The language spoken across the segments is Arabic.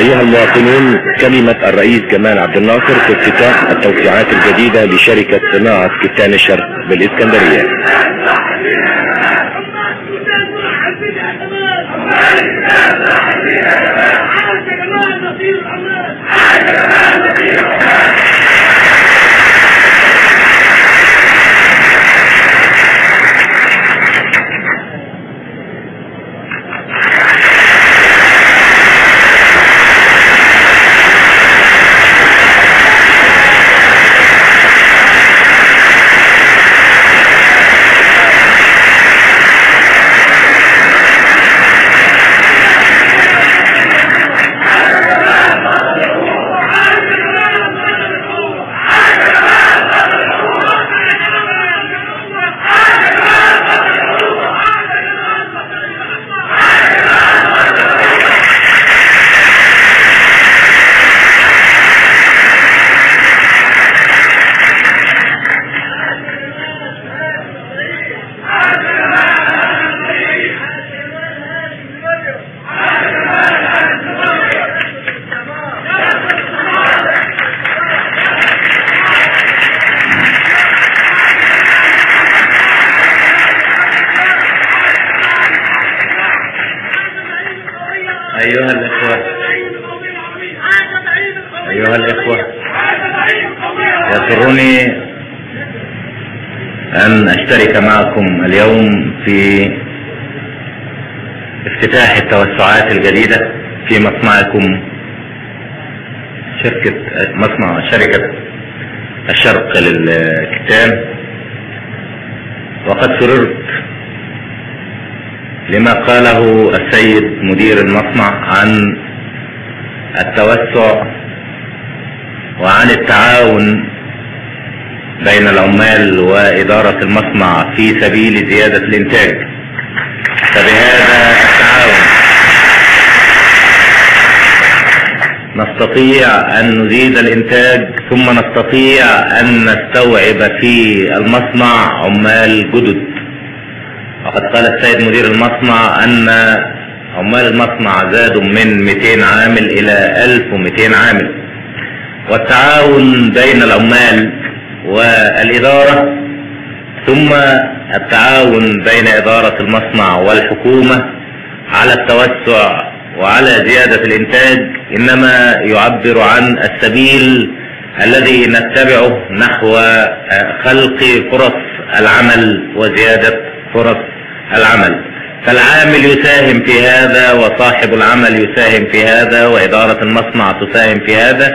المواطنون كلمة الرئيس جمال عبد الناصر في افتتاح التوسعات الجديدة لشركة صناعة كتان الشرق بالإسكندرية. أيها الإخوة. أيها الإخوة. يسرني أن أشترك معكم اليوم في افتتاح التوسعات الجديدة في مصنعكم شركة مصنع شركة الشرق للكتان. وقد سررت لما قاله السيد مدير المصنع عن التوسع وعن التعاون بين العمال وإدارة المصنع في سبيل زيادة الإنتاج. فبهذا التعاون نستطيع أن نزيد الإنتاج ثم نستطيع أن نستوعب في المصنع عمال جدد. وقد قال السيد مدير المصنع أن عمال المصنع زادوا من 200 عامل إلى 1200 عامل. والتعاون بين العمال والإدارة ثم التعاون بين إدارة المصنع والحكومة على التوسع وعلى زيادة الإنتاج إنما يعبر عن السبيل الذي نتبعه نحو خلق فرص العمل وزيادة فرص العمل. فالعامل يساهم في هذا وصاحب العمل يساهم في هذا وإدارة المصنع تساهم في هذا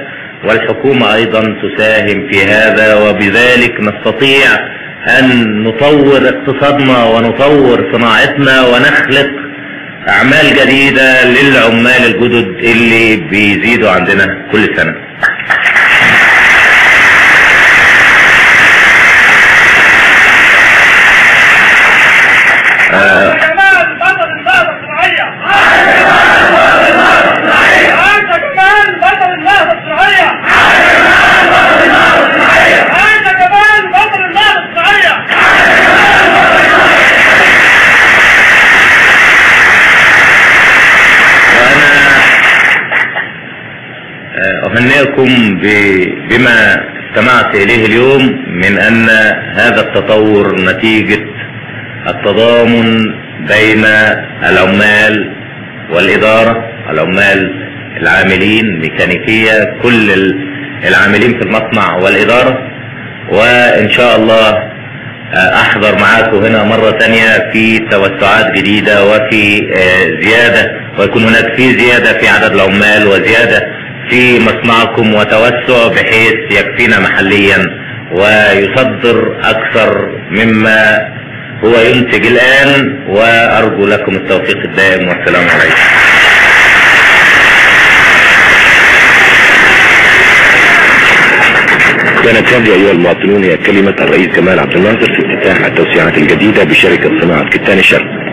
والحكومة أيضا تساهم في هذا وبذلك نستطيع أن نطور اقتصادنا ونطور صناعتنا ونخلق أعمال جديدة للعمال الجدد اللي بيزيدوا عندنا كل سنة. أهنئكم بما استمعت إليه اليوم من أن هذا التطور نتيجة التضامن بين العمال والإدارة العمال العاملين ميكانيكية كل ال- العاملين في المصنع والإدارة. وإن شاء الله أحضر معاكم هنا مرة تانية في توسعات جديدة وفي آه، زيادة ويكون هناك في زيادة في عدد العمال وزيادة في مصنعكم وتوسع بحيث يكفينا محليا ويصدر أكثر مما هو ينتج الآن وأرجو لكم التوفيق الدائم والسلام عليكم. كانت هذه أيها المواطنون هي كلمة الرئيس جمال عبد الناصر في افتتاح التوسعات الجديدة بشركة صناعة كتان الشرق.